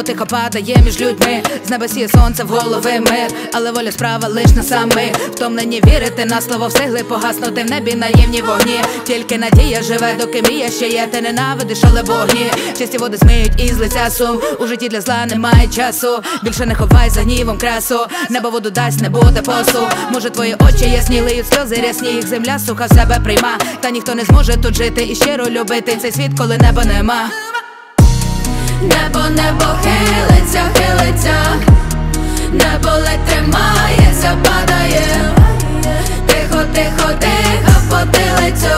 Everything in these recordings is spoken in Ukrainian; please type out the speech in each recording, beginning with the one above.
ми. Небо тихо падає між людьми. З неба сіє сонце в голови мир, але воля справа лиш на сами. Втомлені вірити на слово встигли погаснути в небі наївні вогні. Тільки надія живе, доки мрія ще є. Ти ненавидиш, але вогні. Чисті води змиють із лиця сум. У житті для зла немає часу. Більше не ховай за гнівом красу. Небо воду дасть, не буде посу. Може, твої очі ясні лиють сльози рясні, їх земля суха в себе прийма. Та ніхто не зможе тут жити і щиро любити цей світ, коли неба нема. Небо, небо хилиться, хилиться, небо ледь тримається, падає, тихо, тихо, тихо потилицю.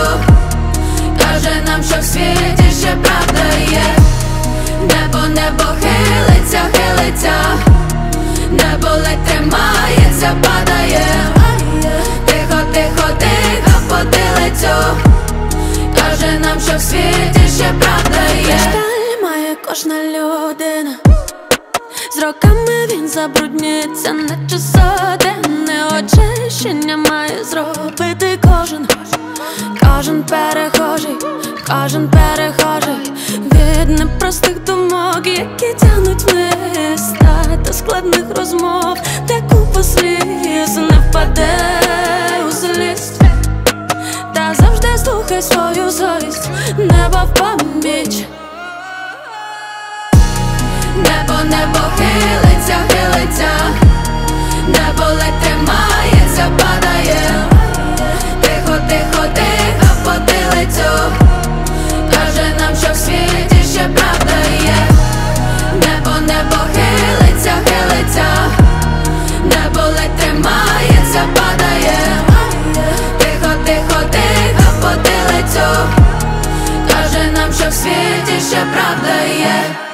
Каже нам, що в світі ще правда є. Небо, небо хилиться, хилиться, небо ледь тримається, падає, тихо, тихо, тихо потилицю. Каже нам, що в світі ще правда є. Кожна людина. З роками він забруднюється, наче сотенне очищення має зробити кожен, кожен перехожий, кожен перехожий від непростих думок, які тягнуть вниз та складних розмов, де купа сліз не впаде у злість. Та завжди слухай свою совість, небо в пам'ять. Небо, хилиться, хилиться, небо ледь тримається, падає, тихо, тихо, тихо потилицю. Каже нам, що в світі ще правда є. Небо, небо хилиться, хилиться, небо ледь тримається, падає, тихо, тихо, тихо потилицю. Каже нам, що в світі ще правда є.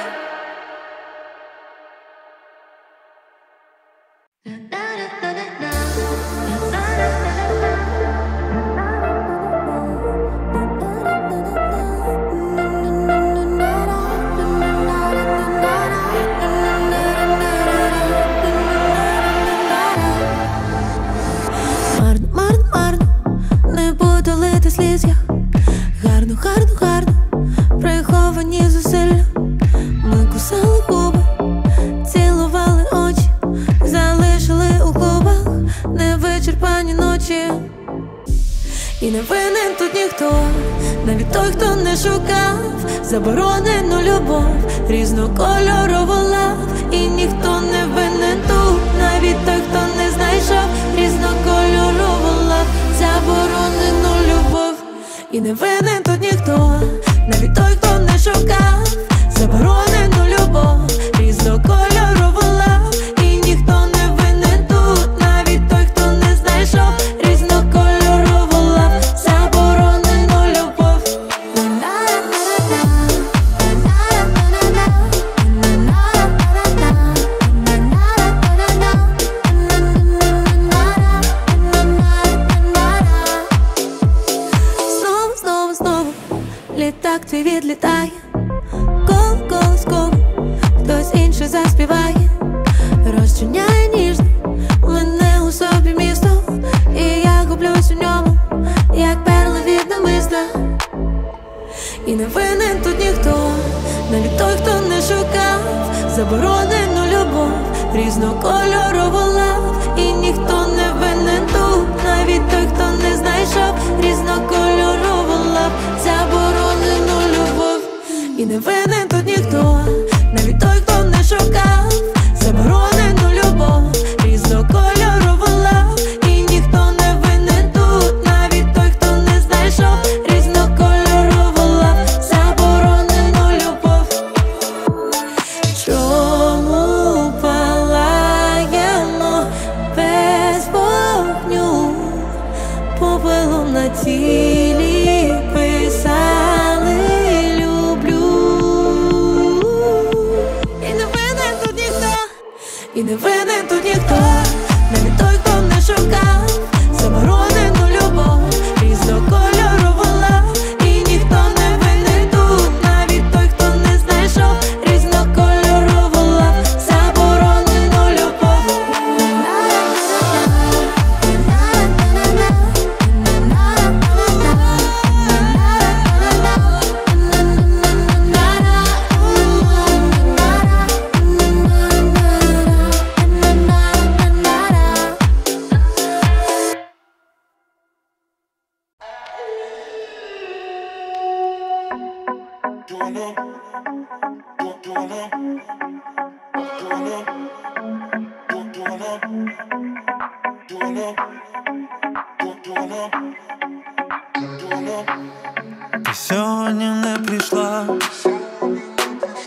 Ти сьогодні не прийшла,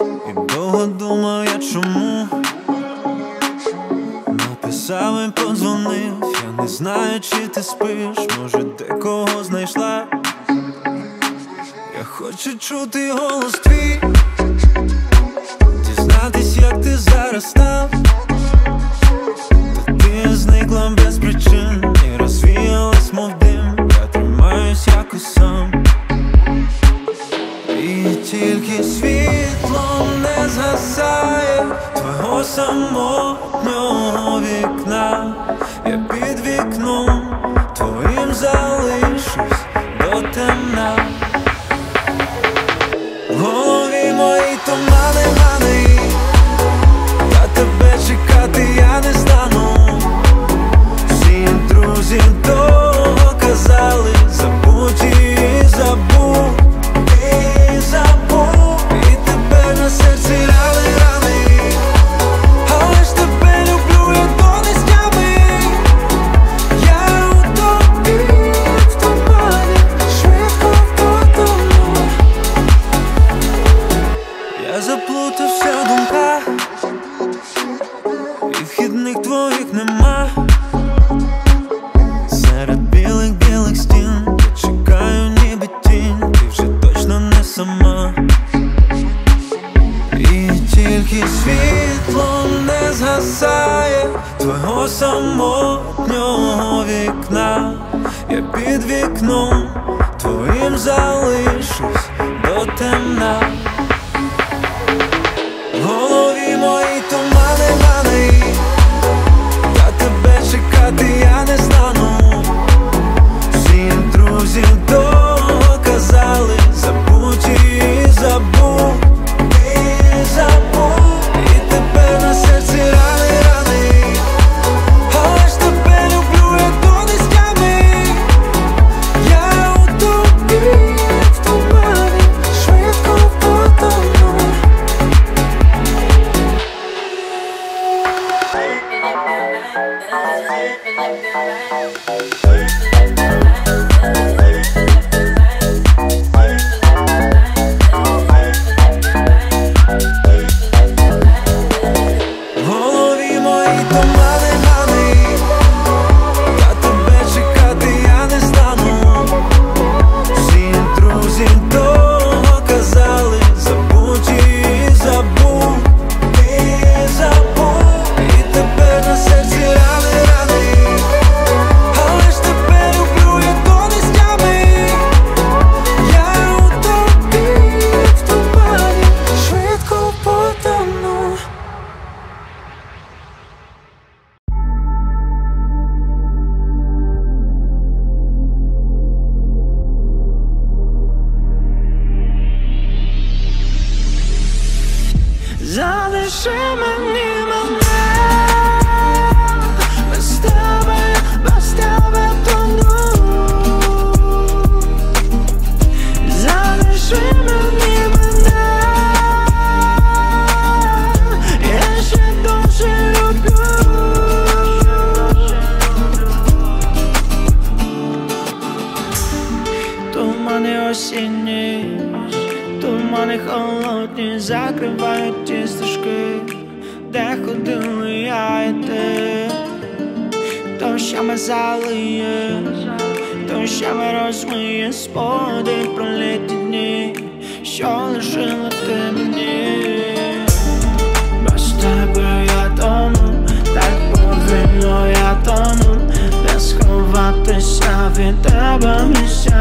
і довго чому. Написав і подзвонив, я не знаю, чи ти спиш, може, де знайшла. Я хочу чути голос твій, дізнатись, як ти зараз став зникла без причин. І розвіялась, мов дим Я тримаюсь якось сам. І тільки світло не згасає твого самого. Сховатися від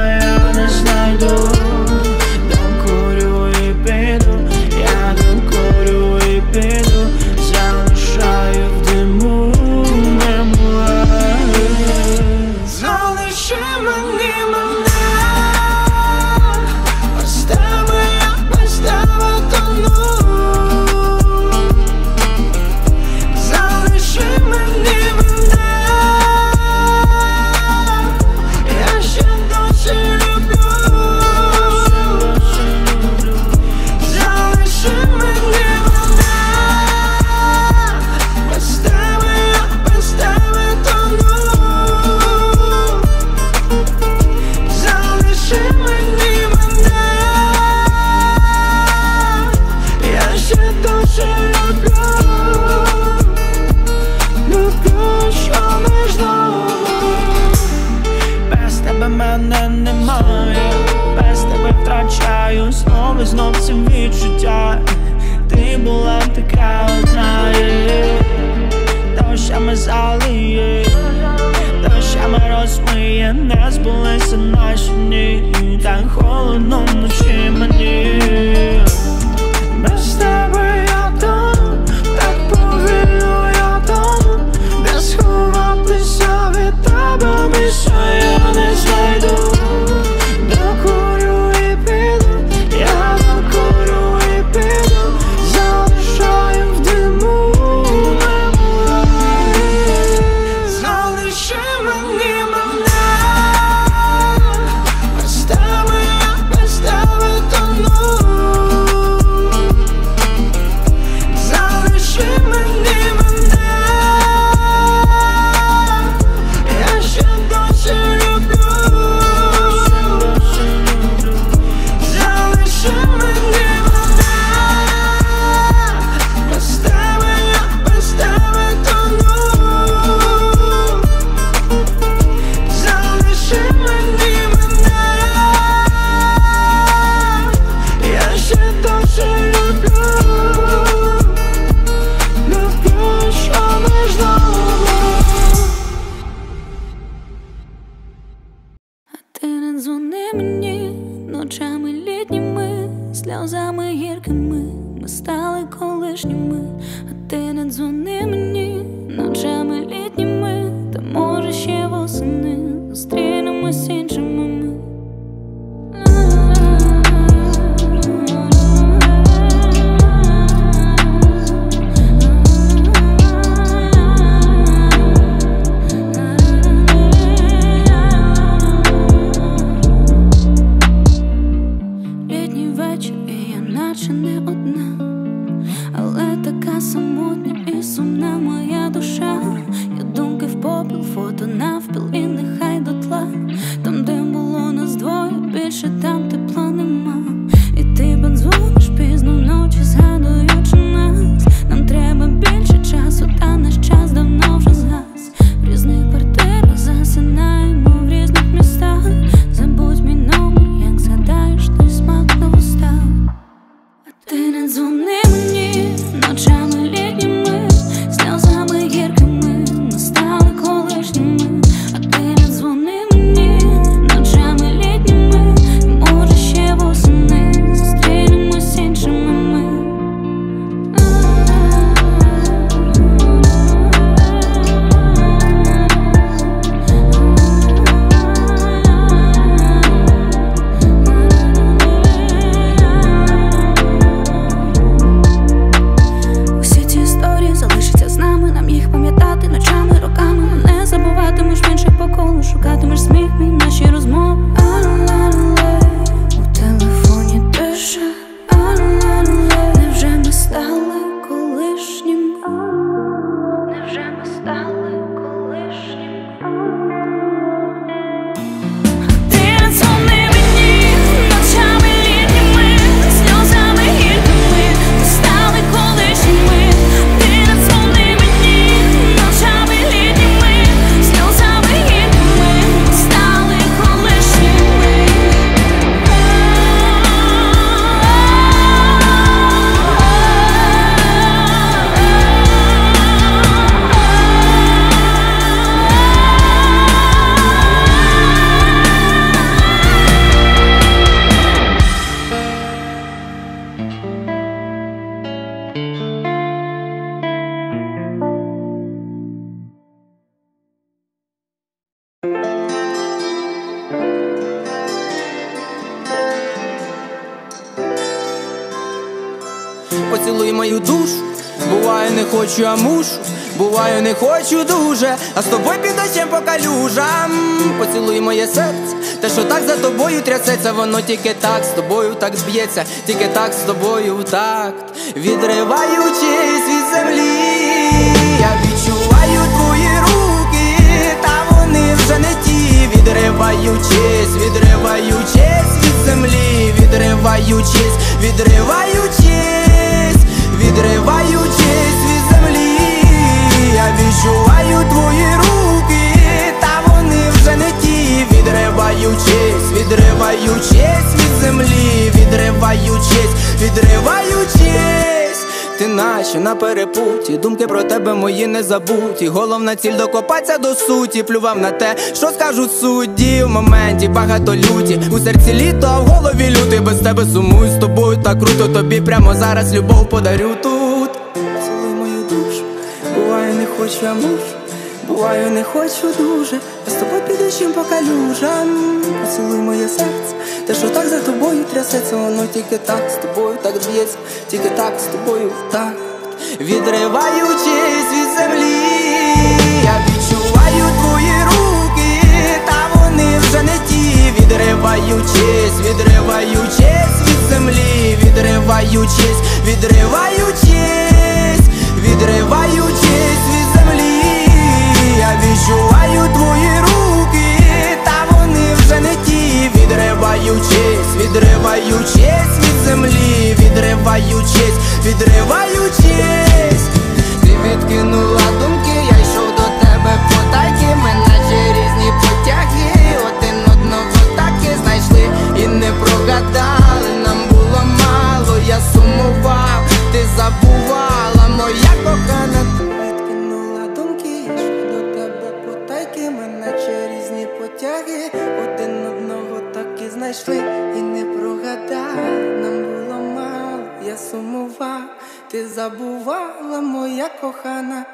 а з тобою під дощем по калюжам. Поцілуй моє серце, те, що так за тобою трясеться, воно тільки так з тобою так зб'ється, тільки так з тобою в такт. Відриваючись від землі, я відчуваю твої руки, та вони вже не ті, відриваючись, відриваючись від землі, відриваючись, відриваючись, відриваючись відчуваю твої руки, та вони вже не ті, відриваючись, відриваючись від землі, відриваючись, відриваючись. Ти наче на перепуті, думки про тебе мої не забуті. Головна ціль докопатися до суті, плював на те, що скажуть судді в моменті багато люті. У серці літо, а в голові лютий без тебе сумую з тобою так круто. Тобі прямо зараз любов подарю тут. Хочу, мушу. Буваю, не хочу дуже, а з тобою піду чим по калюжам. Поцілуй моє серце, те, що так за тобою трясеться, воно тільки так з тобою так б'ється, тільки так з тобою в такт Відриваючись від землі, я відчуваю твої руки, та вони вже не ті, відриваючись, відриваючись від землі, відриваючись, відриваючись, відриваючись. я відчуваю твої руки, та вони вже не ті, відриваючись, відриваючись від землі, відриваючись, відриваючись, ти відкинула думки, я йшов до тебе потайки, ми наче різні потяги, один одного так і знайшли і не прогадали, нам було мало, я сумував, ти забувала, моя знайшли і не прогадали, нам було мало, я сумував, ти забувала, моя кохана.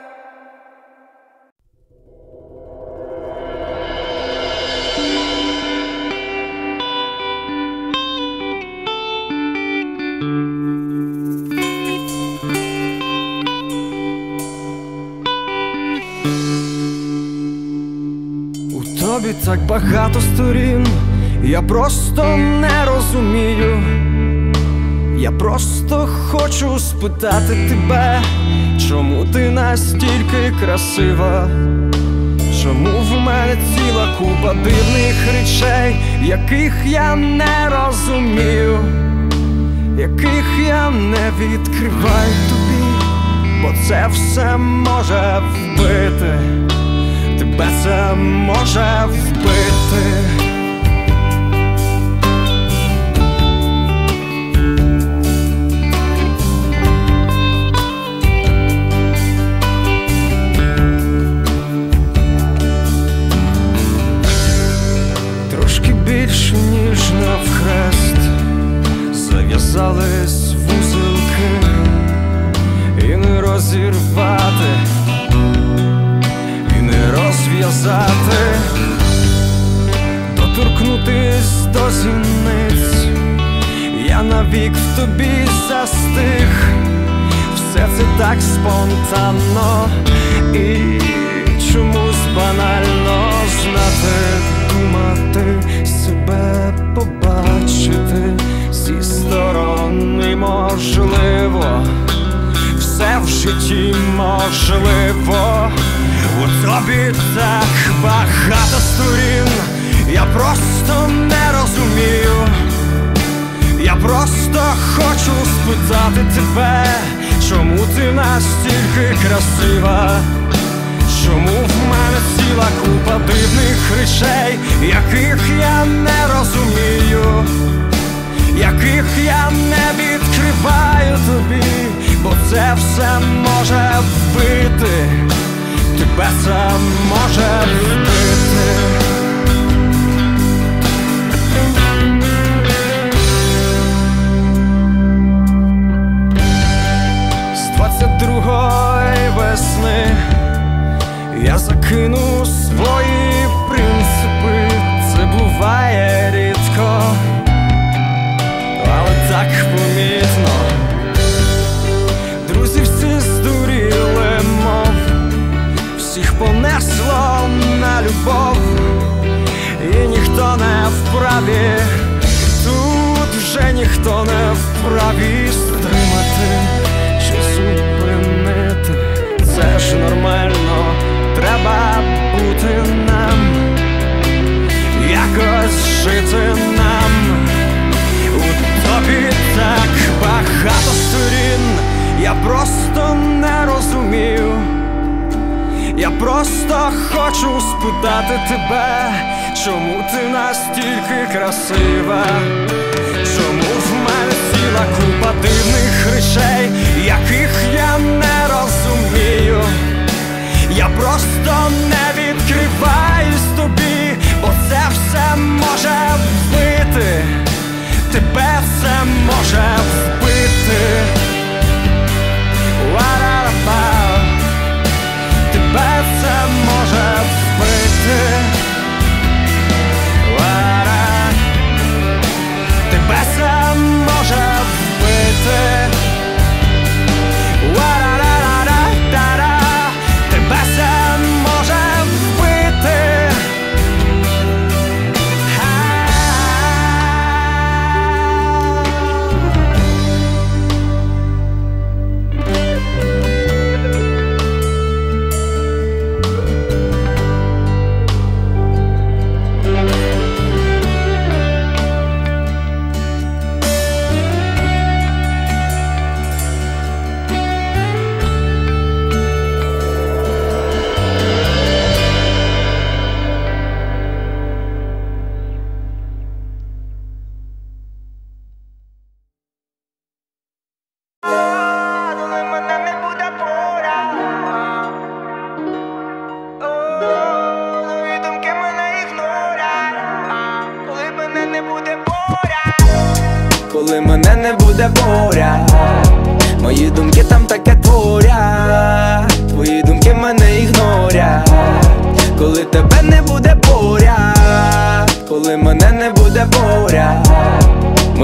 Тобі так багато сторін, я просто не розумію. Я просто хочу спитати тебе, чому ти настільки красива? Чому в мене ціла купа дивних речей, яких я не розумію, яких я не відкриваю тобі, бо це все може вбити, тебе це може вбити.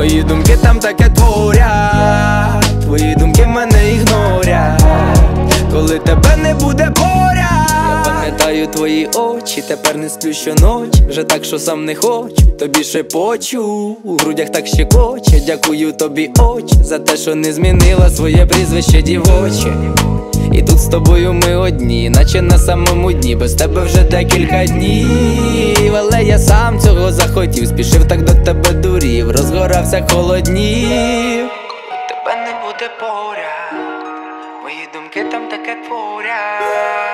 Мої думки там таке творять. Твої думки мене ігнорять. Коли тебе не буде Я пам'ятаю твої очі, тепер не сплю щоночі. Вже так, що сам не хочу, тобі шепочу У грудях так щекоче, дякую тобі очі За те, що не змінила своє прізвище дівоче. І тут з тобою ми одні, наче на самому дні, без тебе вже декілька днів. Але я сам цього захотів, спішив так до тебе дурів, розгорався холоднів. Тебе не буде поряд, мої думки там таке творять,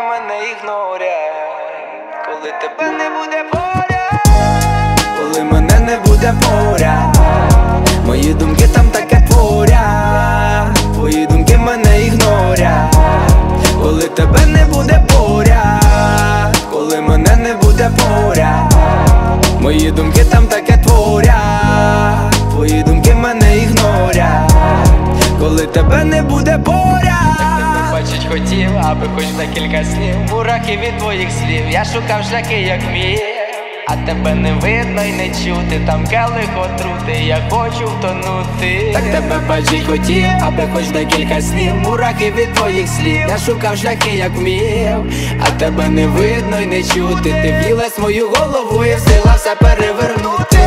твої мене ігнорять, коли тебе не буде поряд, коли мене не буде поряд, мої думки там таке творять, твої думки мене ігнорять, коли тебе не буде поряд, коли мене не буде поряд, мої думки там таке творять, твої думки мене ігнорять, коли тебе не буде поряд. Хотів, аби хоч декілька слів, мурахи від твоїх слів, я шукав шляхи, як міг. А тебе не видно й не чути, там келих отрути, я хочу втонути. Так тебе бачить хотів, аби хоч декілька снів, мурахи від твоїх слів, я шукав шляхи, як вмів, а тебе не видно й не чути. Ти в'їлась мою голову і сила все перевернути.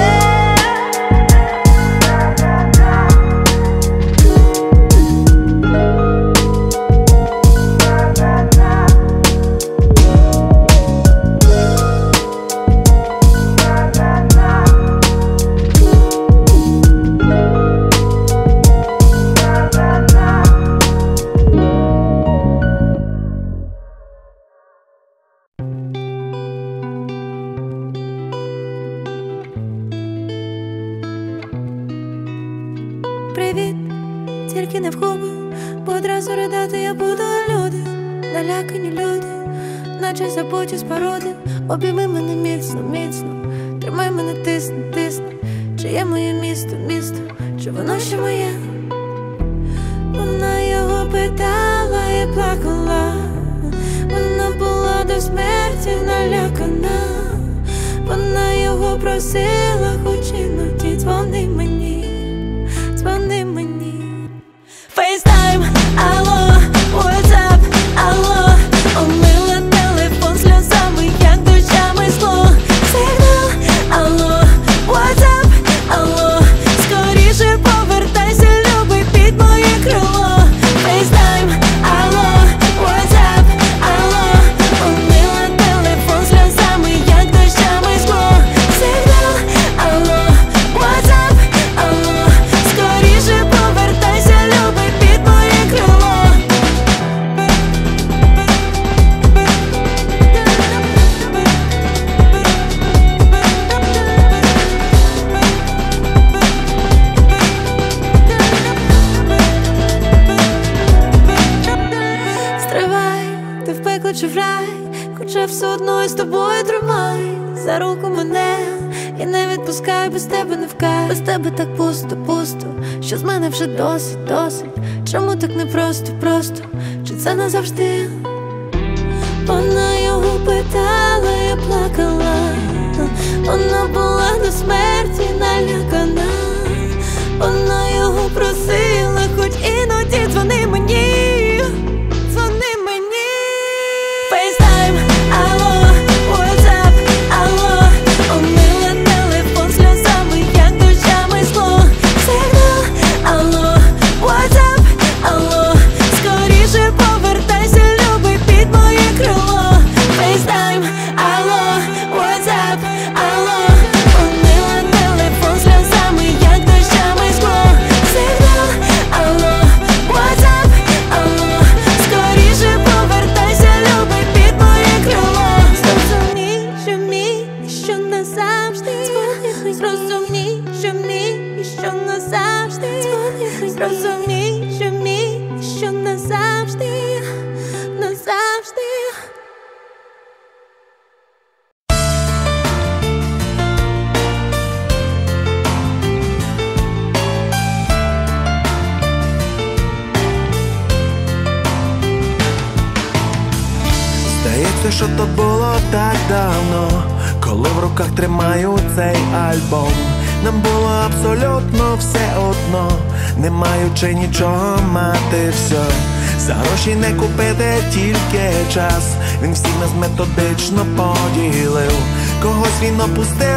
Когось він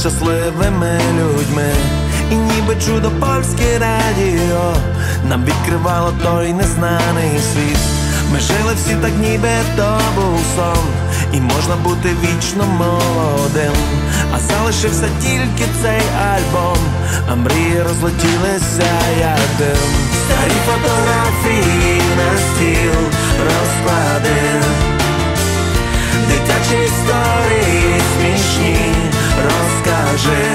щасливими людьми. І ніби чудо польське радіо нам відкривало той незнаний світ. Ми жили всі так, ніби то був сон, і можна бути вічно молодим. А залишився тільки цей альбом, а мрії розлетілися як дим. Старі фотографії на стіл розкладив. Дитячі історії смішні розкажи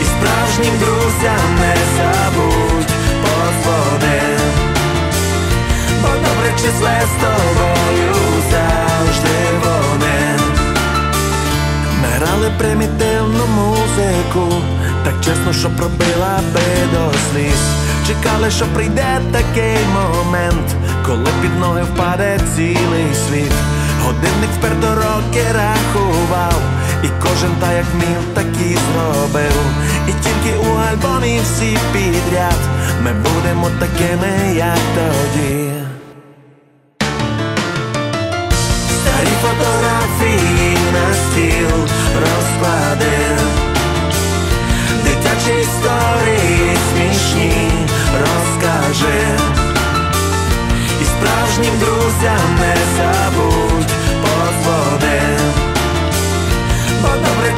І справжнім друзям не забудь подзвони Бо добре числе з тобою завжди вони. Ми грали примітивну музику Так чесно, що пробила би до сліз. Чекали, що прийде такий момент, коли під ноги впаде цілий світ. Годинник вперто роки рахував, і кожен та як міг, так і зробив. І тільки у альбомі всі підряд ми будемо такими, як тоді.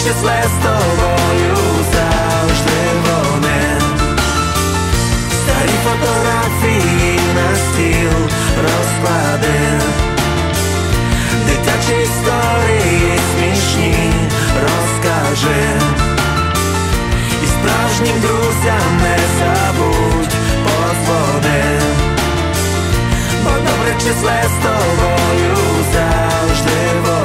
Числе з тобою завжди вони Старі фотографії на стіл розклади. Дитячі історії смішні розкажи. І справжнім друзям не забудь подзвони Бо добре числе з тобою завжди вони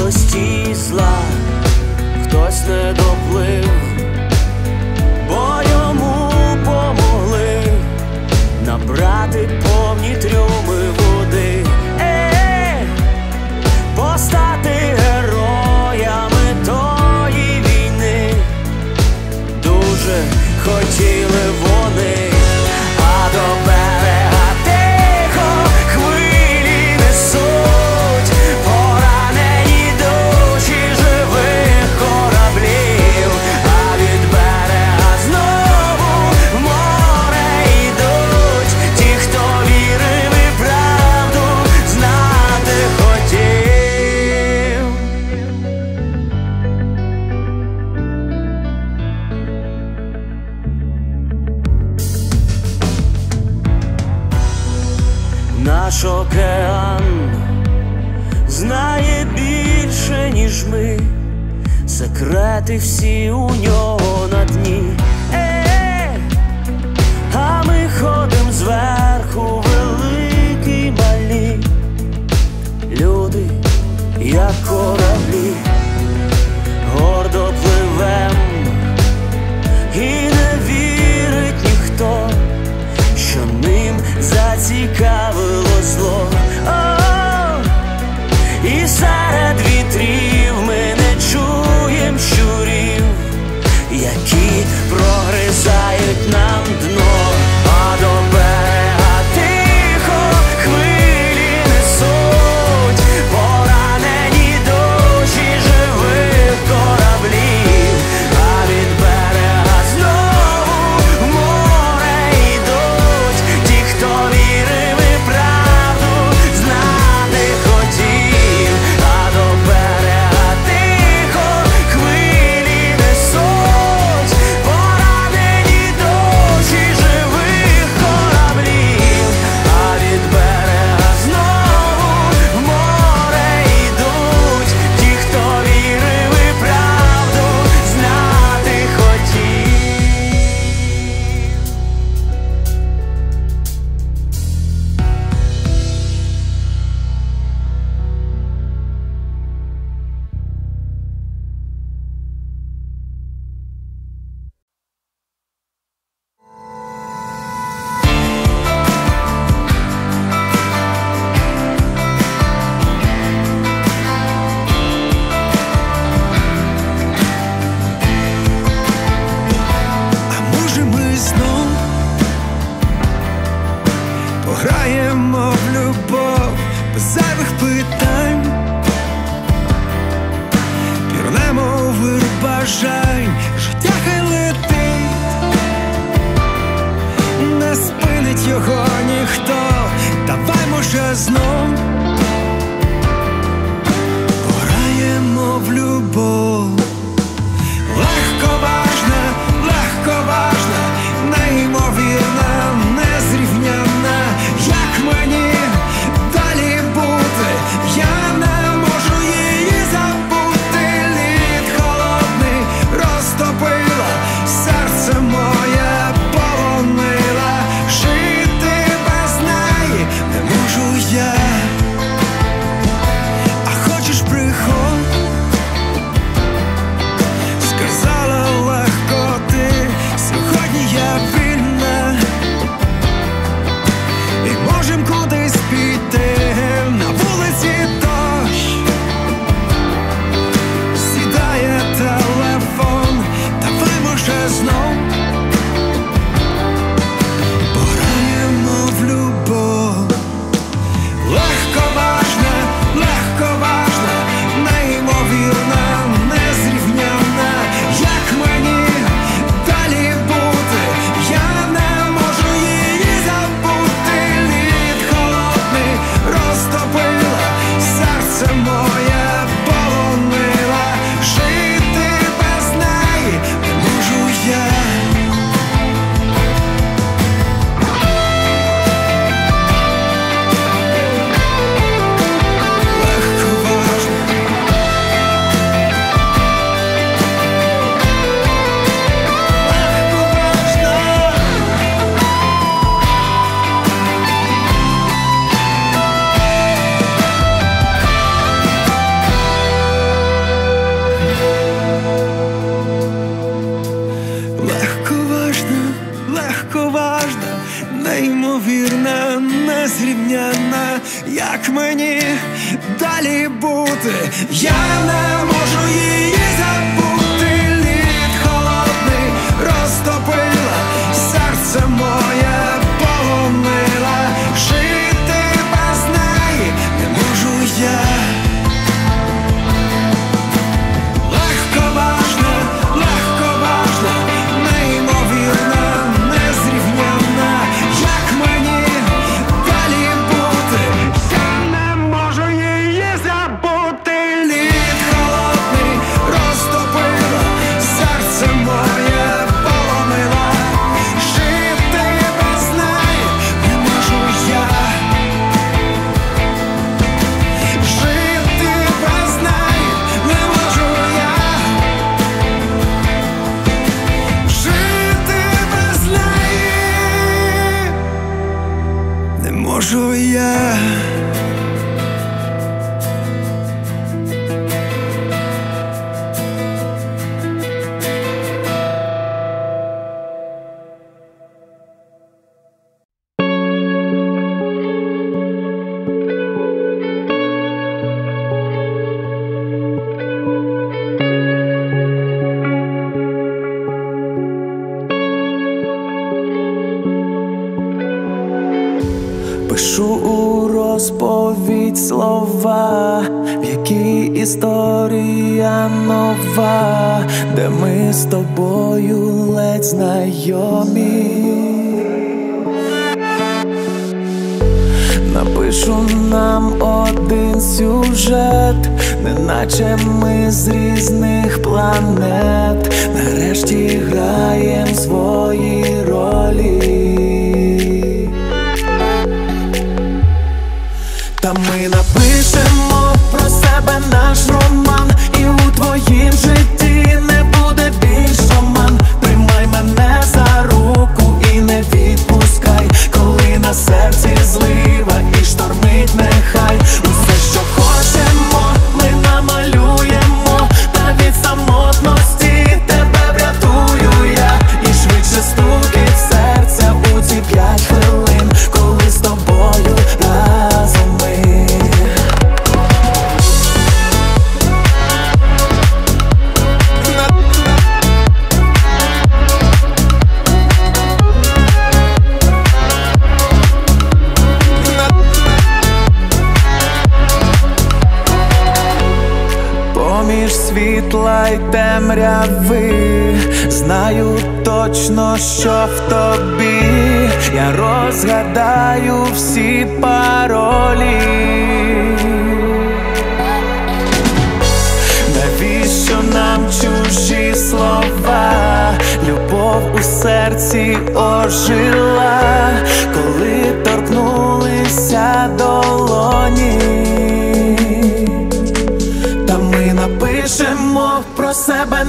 злості зла, хтось не доплив,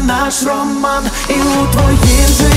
наш роман, і у твоїм житті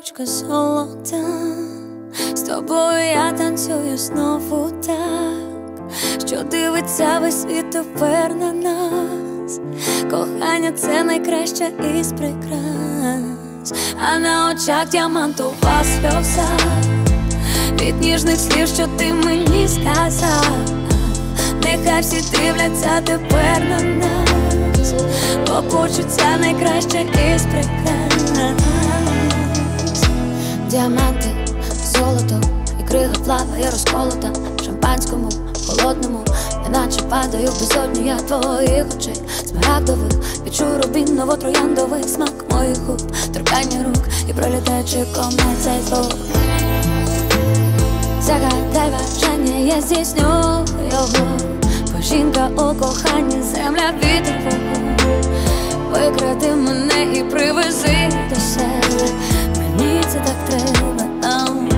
руці золота. З тобою я танцюю знову так Що дивиться весь світ тепер на нас. Кохання це найкраще із прикрас. А на очах діамантова сльоза. Від ніжних слів, що ти мені сказав Нехай всі дивляться тепер на нас Бо почуття найкраще із прикрас Діаманти, золото і крига плаває розколота В шампанському, холодному, неначе падаю в безодню я твоїх очей. Смарагдових, відчу рубіново-трояндовий смак моїх губ. Торкання рук і пролітаючи комет цей звук. Загадай бажання, я здійсню його Бо жінка у коханні, земля вітер Викради мене і привези до себе це так треба ам.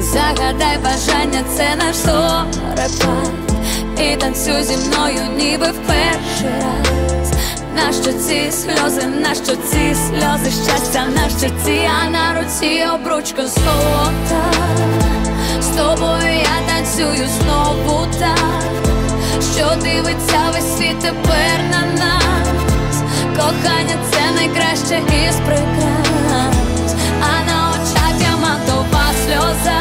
Загадай бажання, це наш зорепад І танцюй зі мною, ніби в перший раз. Нащо ці сльози, нащо ці сльози? Щастя на щоці, а на руці обручка золота. З тобою я танцюю знову так. Що дивиться весь світ тепер на нас Кохання це найкраще із прикрас. А на очах я матова сльоза.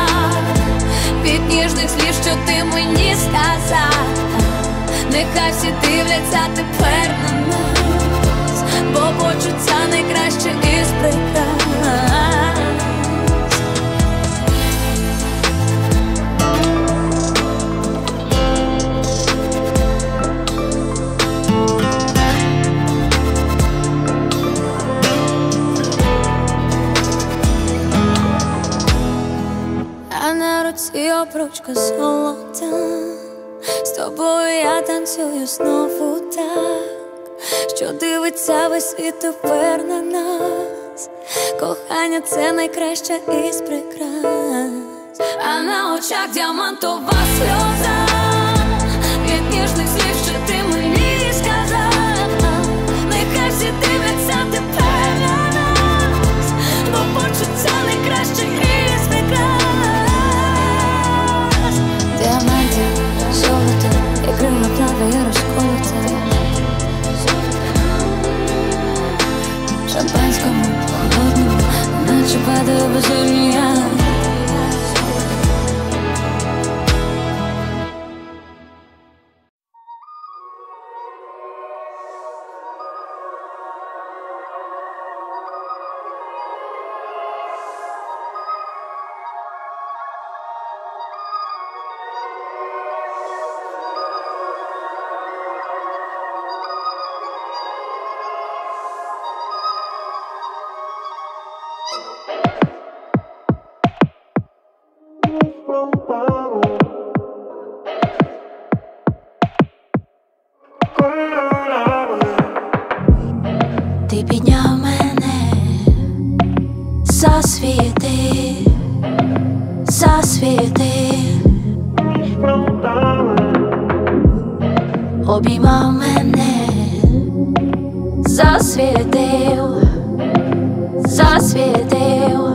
Від ніжних слів, що ти мені сказав. Нехай всі дивляться тепер на нас Бо почуття найкраще із прикрас руці обручка золота, з тобою я танцюю знову так, що дивиться весь світ тепер на нас. Кохання це найкраще із прикрас, а на очах діамантова сльоза. Від ніжних Кому угодно, иначе падаю в безумие světy, za světy. Objímáme ne za světy, za světy.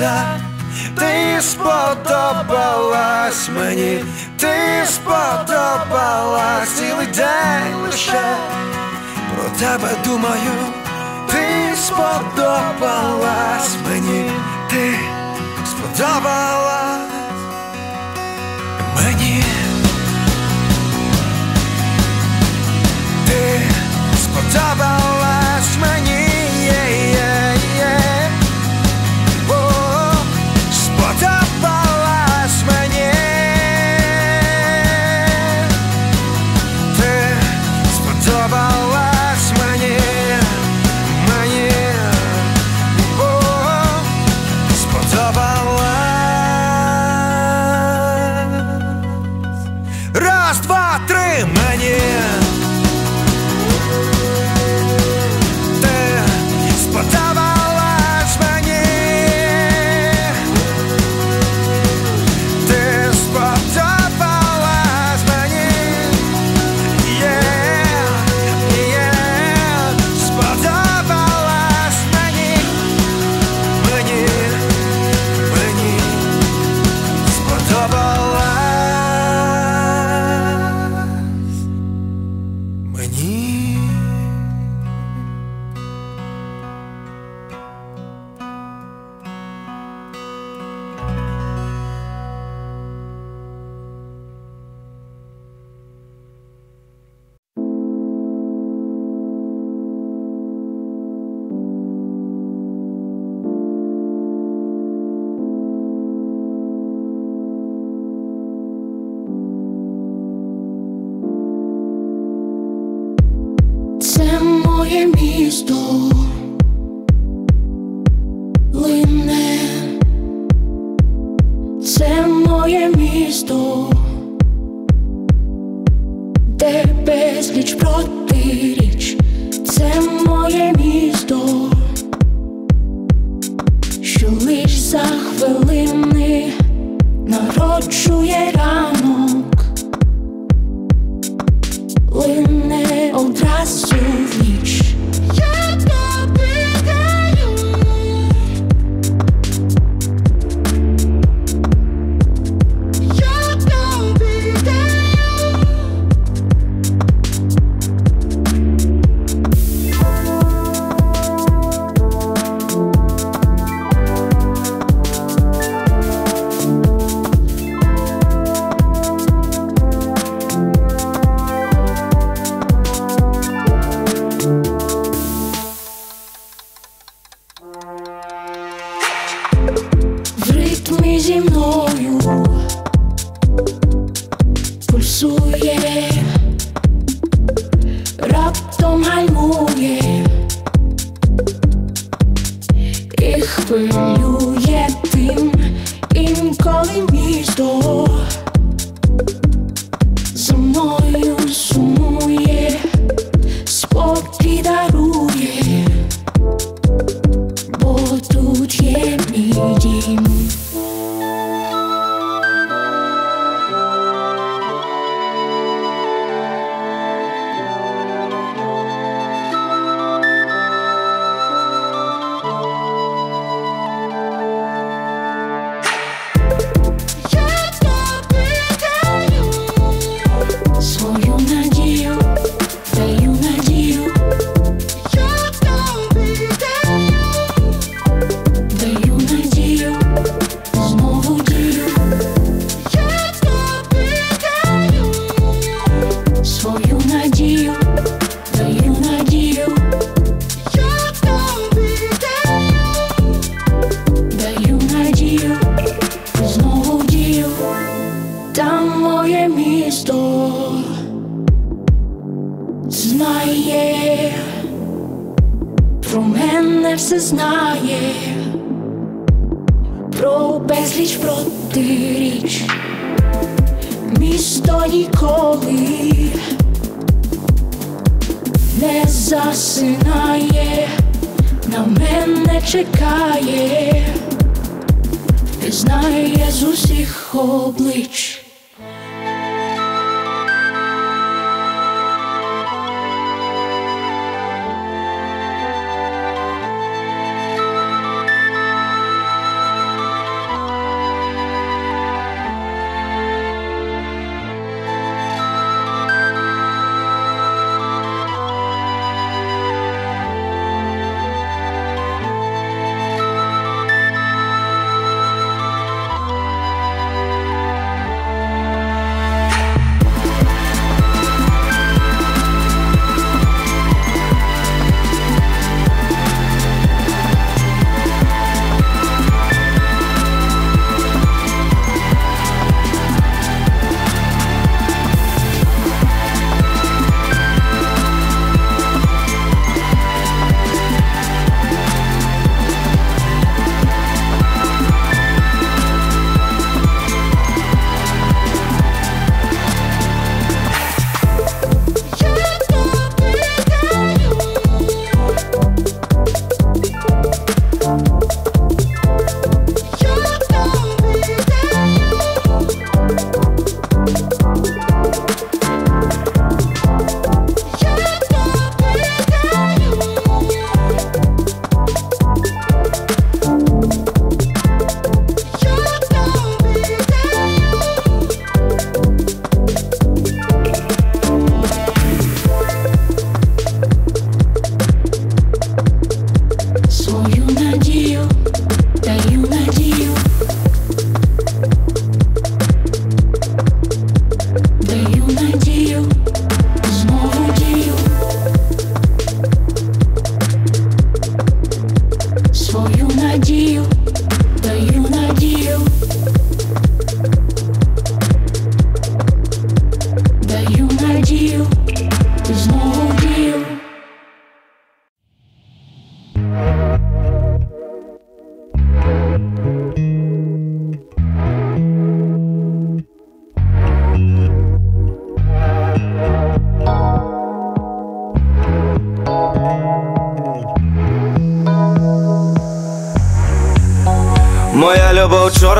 серця, ти сподобалась мені, ти сподобалась цілий день лише про тебе думаю, ти сподобалась мені, ти сподобалась мені, ти сподобалась.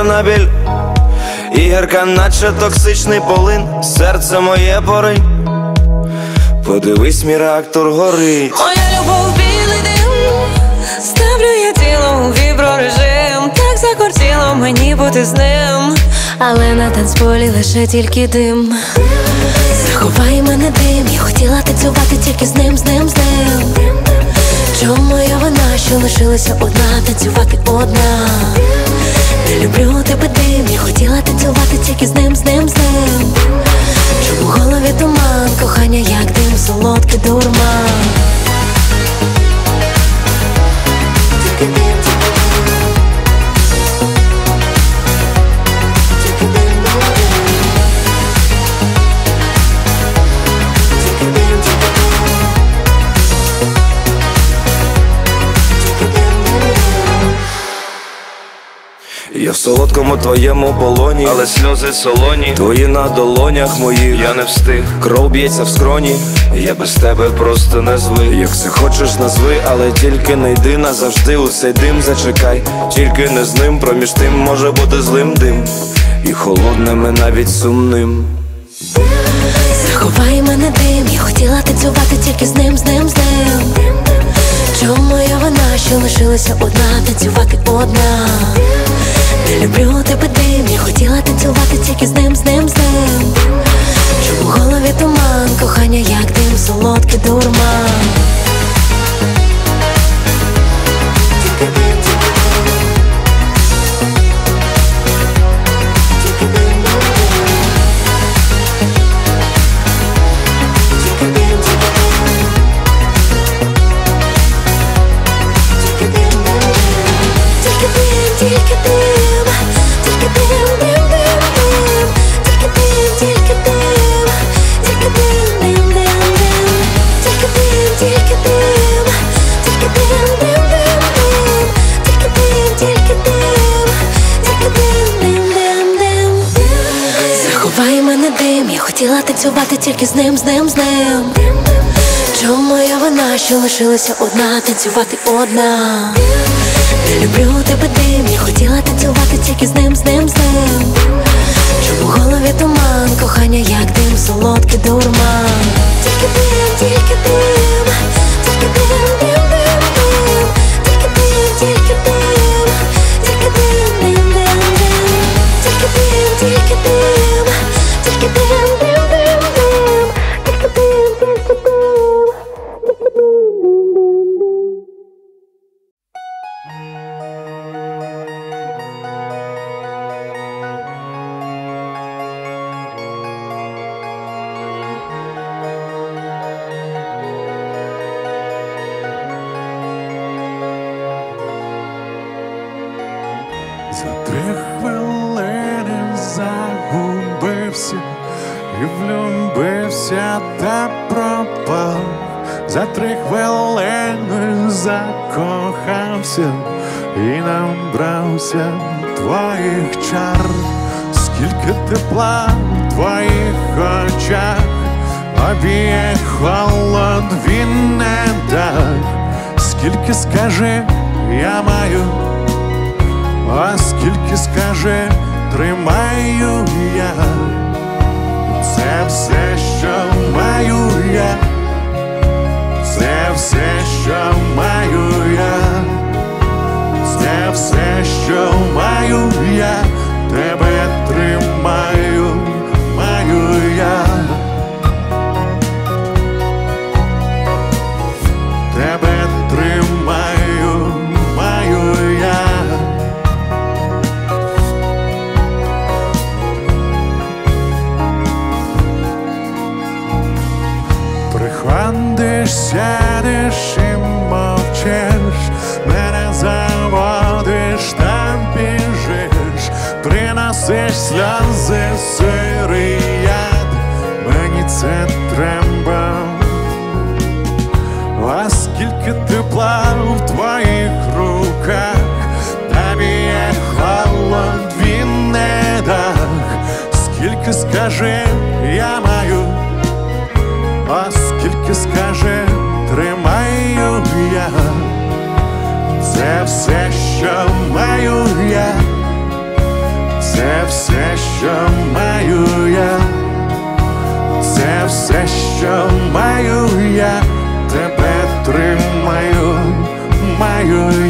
Любов чорна і гірка, наче токсичний полин, серце моє поринь. Подивись, мій реактор горить. Моя любов білий дим, ставлю я тіло у віброрежим, так закортіло мені бути з ним, але на танцполі лише тільки дим. Заховай мене дим, я хотіла танцювати тільки з ним, з ним, з ним. Чому моя вина, що лишилася одна, танцювати одна? Люблю тебе дим, я хотіла танцювати тільки з ним, з ним, з ним. Чому в голові туман, кохання, як дим, солодкий дурман. Тільки дим, тільки Я в солодкому твоєму полоні, але сльози солоні, твої на долонях моїх. Я не встиг, кров б'ється в скроні. Я без тебе просто не звик. Як це хочеш, назви, але тільки не йди назавжди. У цей дим зачекай, тільки не з ним, проміж тим може бути злим дим. І холодним, і навіть сумним. Заховай мене дим, я хотіла танцювати тільки з ним, з ним, з ним. Чому моя вина, що лишилася одна, танцювати одна? Люблю тебе дим, я хотіла танцювати тільки з ним, з ним, з ним. Чому в голові туман, кохання, як дим, солодкий дурман. танцювати тільки з ним, з ним, з ним. Чому моя вона, що лишилася одна, танцювати одна. Не люблю тебе тим, я хотіла танцювати тільки з ним, з ним, з ним. Чому в голові туман, кохання, як дим, солодкий дурман. Тільки дим, тільки дим, тільки дим, дим, дим, тільки дим, тільки дим, тільки дим, дим, дим, тільки дим, тільки дим, тільки дим. все, що маю, я тебе тримаю, маю я.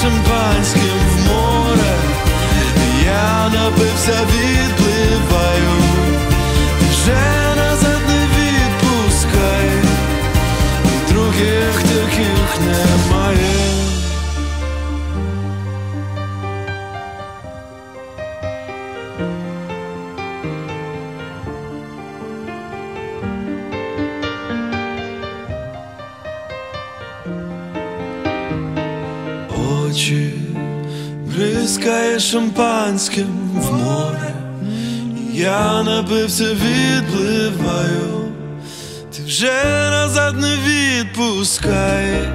szampańskiem w morę. Ja napyw sobie океанським в море, я набився, відливаю, ти вже назад не відпускаєш.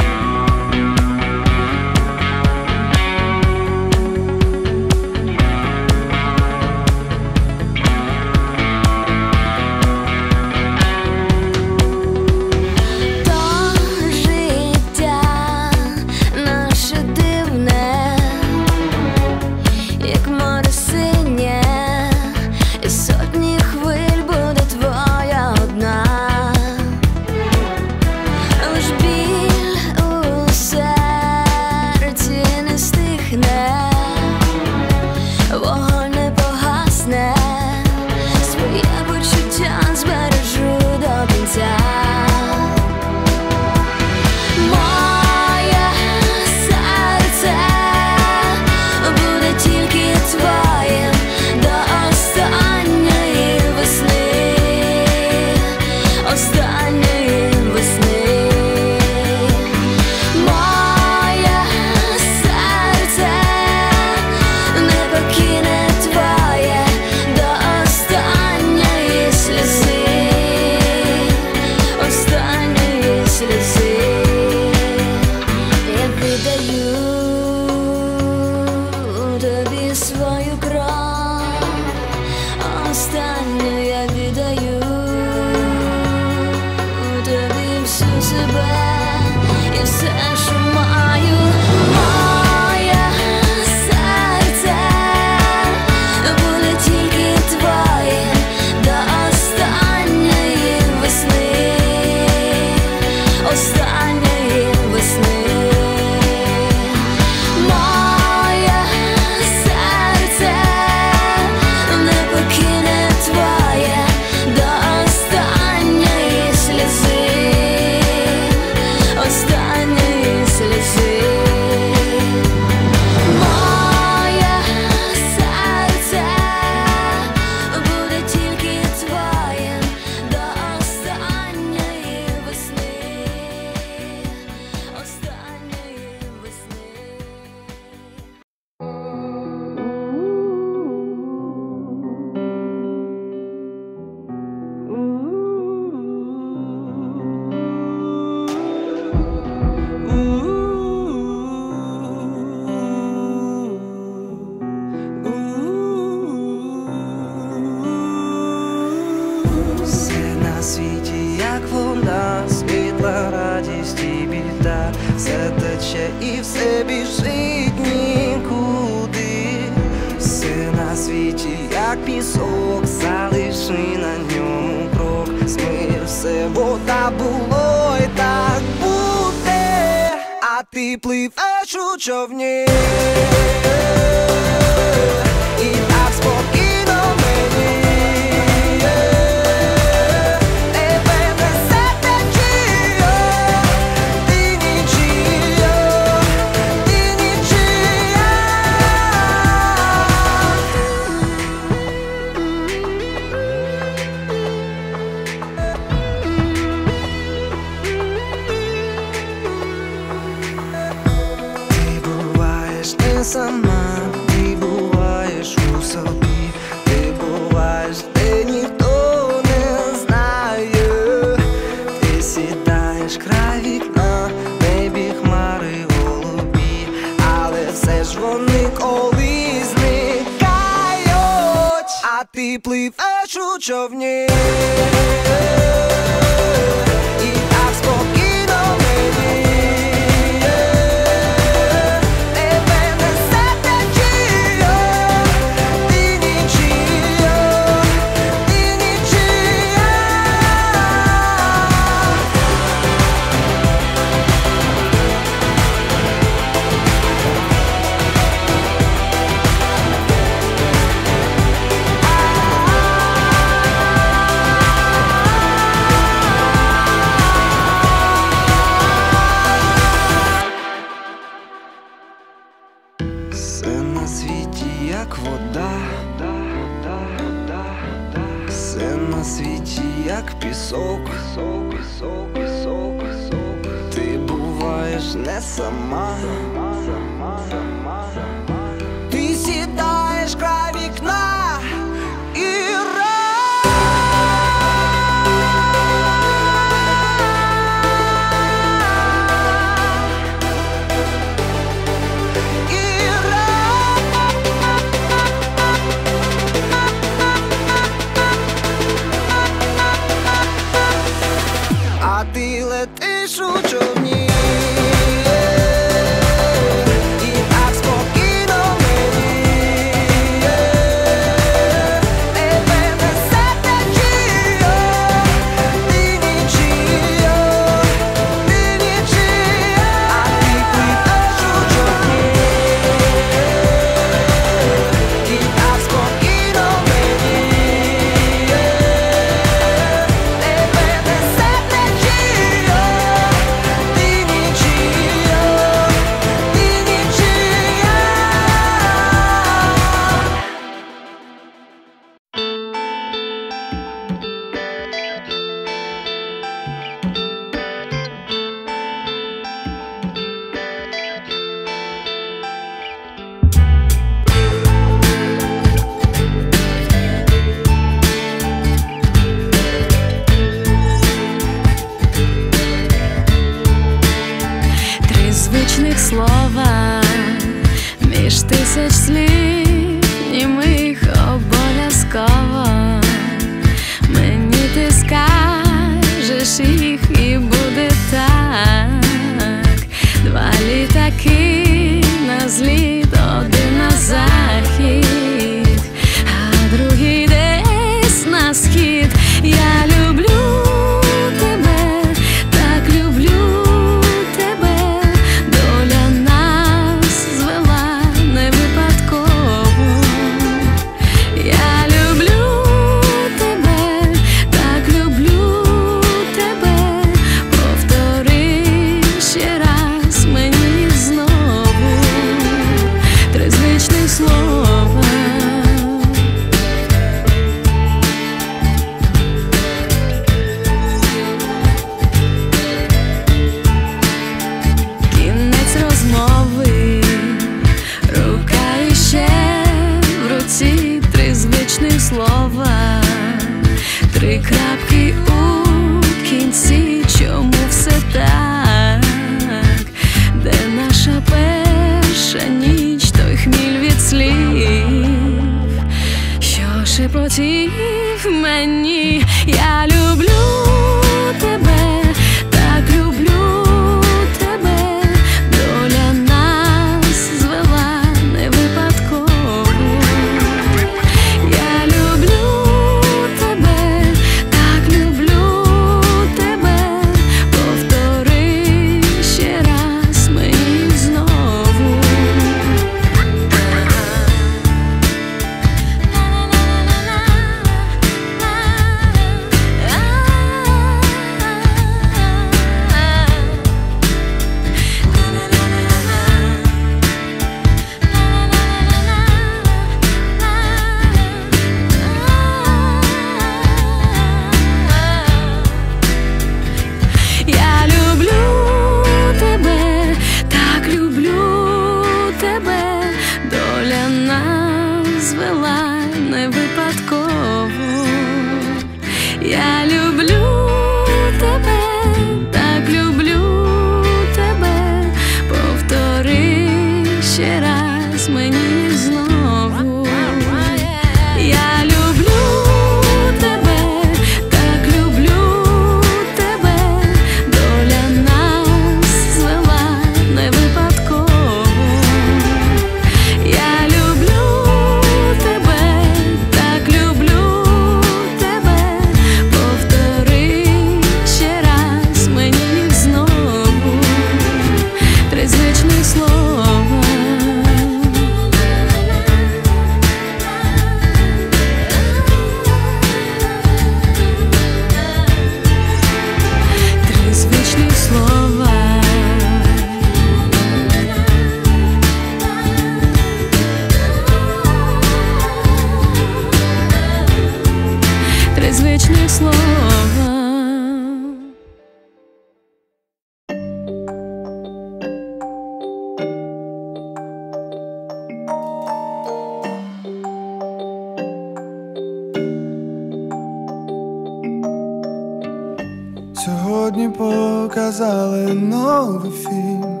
Показали новий фільм.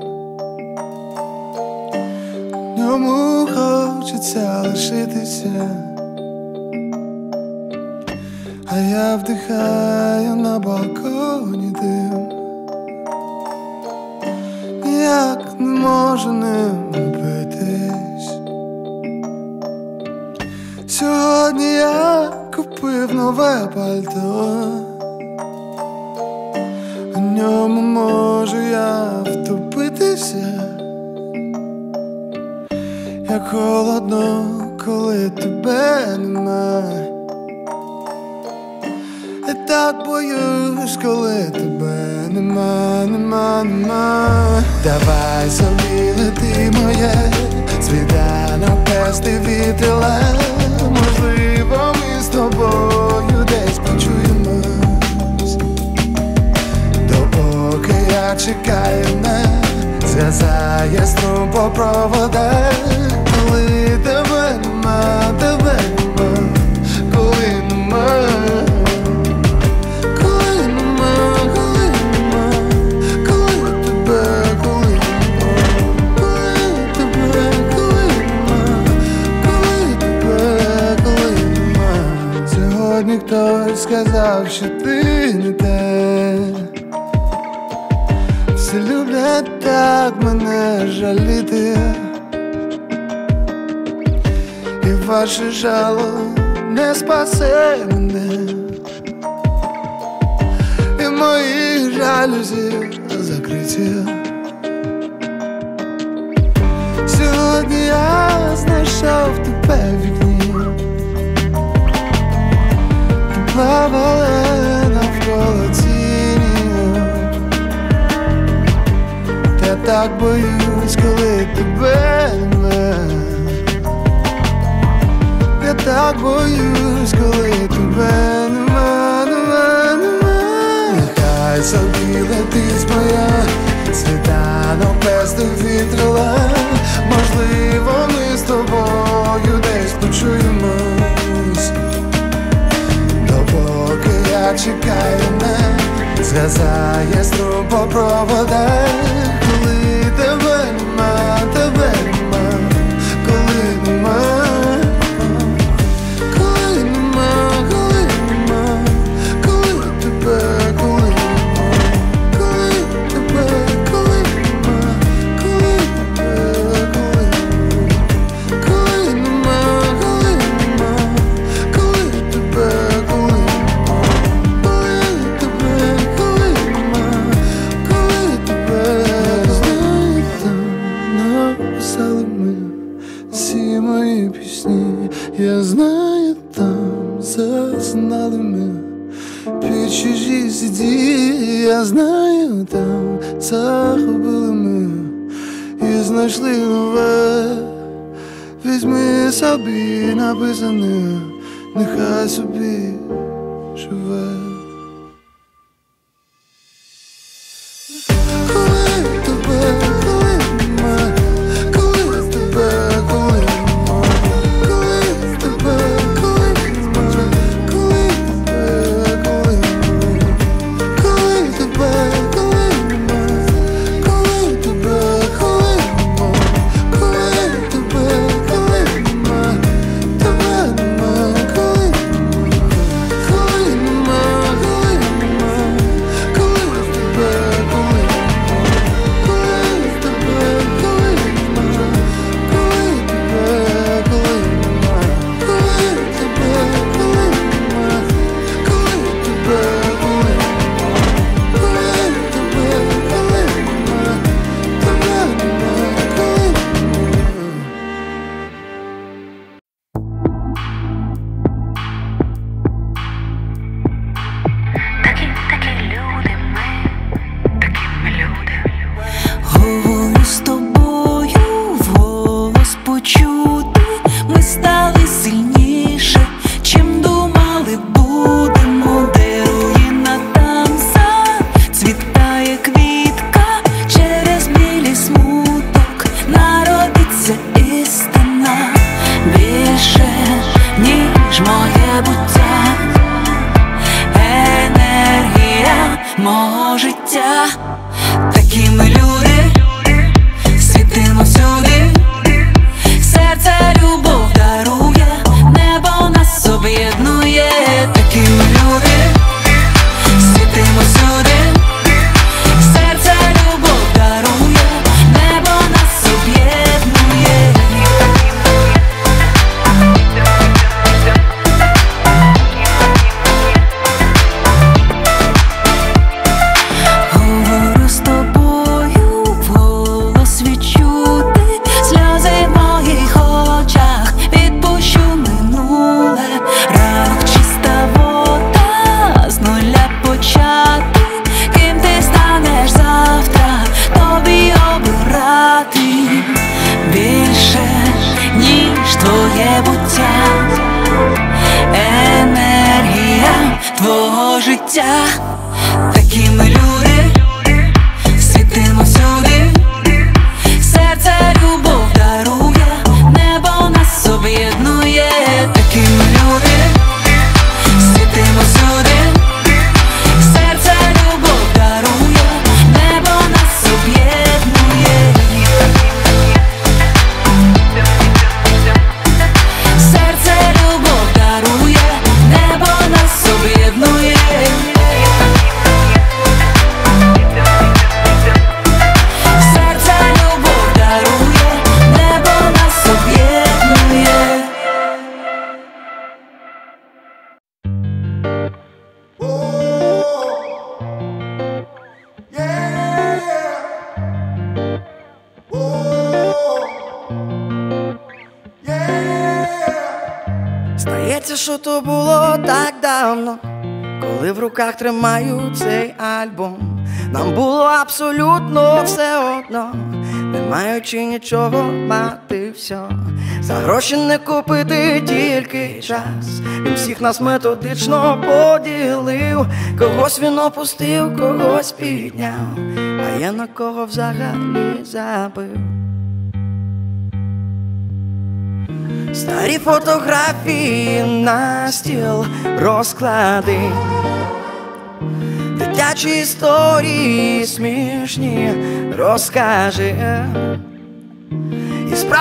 Йому хочеться лишитися. А я вдихаю гроші не купити тільки час. Він всіх нас методично поділив, когось він опустив, когось підняв, а я на кого взагалі забив. Старі фотографії на стіл розклади, дитячі історії смішні розкажи.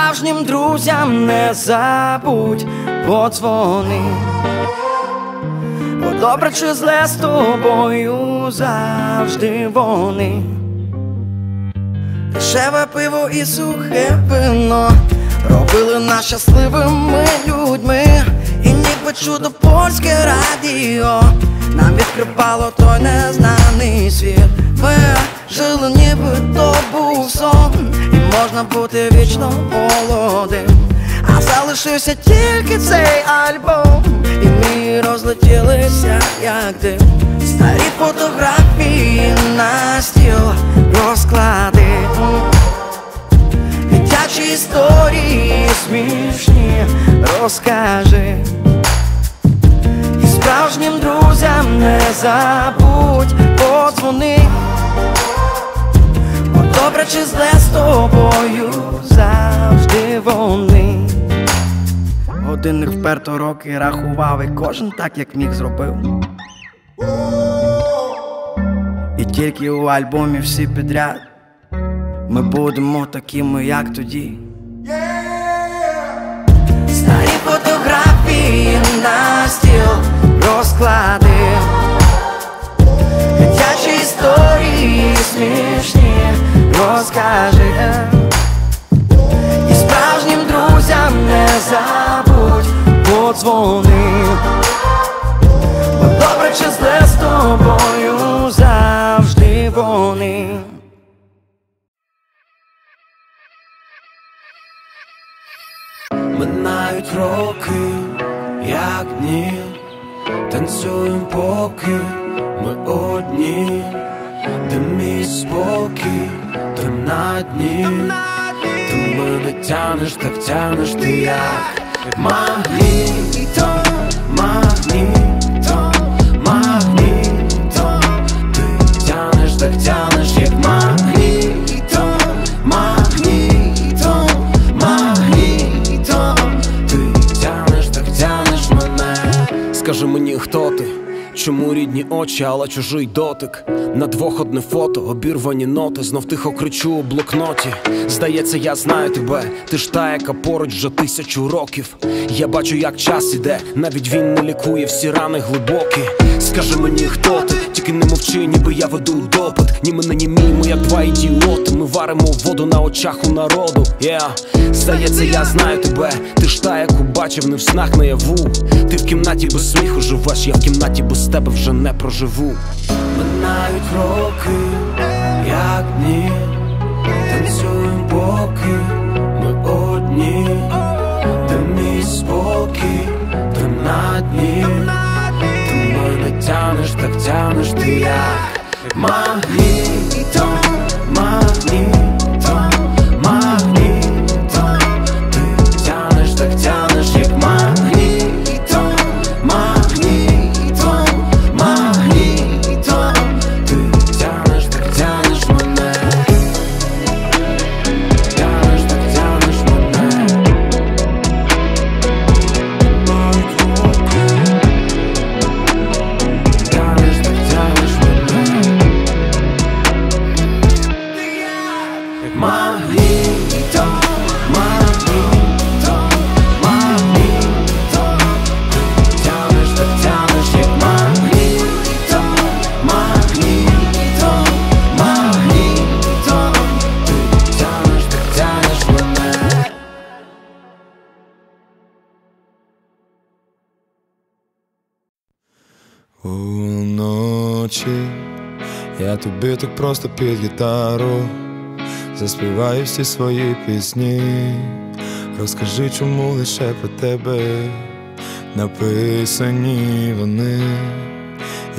Справжнім друзям не забудь подзвони. Бо добре чи зле з тобою завжди вони. Дешеве пиво і сухе вино робили нас щасливими людьми, і ніби чудо польське радіо нам відкривало той незнаний світ. Ми жили, ніби то був сон, можна бути вічно молодим. А залишився тільки цей альбом, і ми розлетілися, як дим. Старі фотографії на стіл розклади. Дитячі історії смішні розкажи. І справжнім друзям не забудь подзвони. Добре чи зле з тобою завжди вони. Годинник вперто роки рахував, і кожен так, як міг зробив. І тільки у альбомі всі підряд. Ми будемо такими, як тоді. Старі фотографії на стіл розклади, дитячі історії смішні розкажи. І справжнім друзям не забудь подзвони. Бо добре чи зле з тобою завжди вони. Минають роки, як дні, танцюємо поки ми одні, де мій спокій, на дні, ти мене тянеш, так тянеш ти як магнітом, магнітом, магнітом, ти тянеш, так тянеш, як магнітом, магнітом, магнітом, ти так тянеш мене. Скажи мені, хто ти? Чому рідні очі, але чужий дотик? На двох одне фото, обірвані ноти, знов тихо кричу у блокноті. Здається, я знаю тебе, ти ж та, яка поруч вже тисячу років. Я бачу, як час іде, навіть він не лікує всі рани глибокі. Скажи мені, хто ти, тільки не мовчи, ніби я веду допит. Ні ми не мімо, як два ідіоти. Ми варимо воду на очах у народу. Yeah. Здається, я знаю тебе, ти ж та, яку бачив не в снах наяву. Ти в кімнаті без сміху живеш, я в кімнаті без тебе вже не проживу. Минають роки, як дні, танцюємо поки ми одні, де мій спокій, то на дні, ти мене тянеш, так тянеш ти як магнітом, Уночі я тобі так просто під гітару заспіваю всі свої пісні. Розкажи, чому лише про тебе написані вони.